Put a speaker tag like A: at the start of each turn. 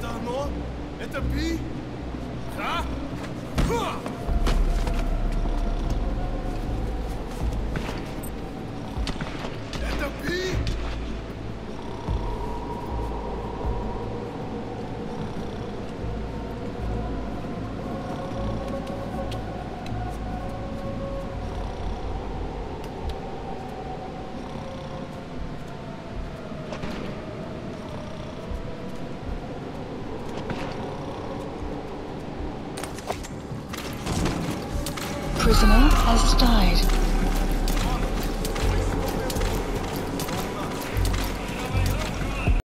A: Это оно? Это Би? Да? Ха!
B: Prisoner has died.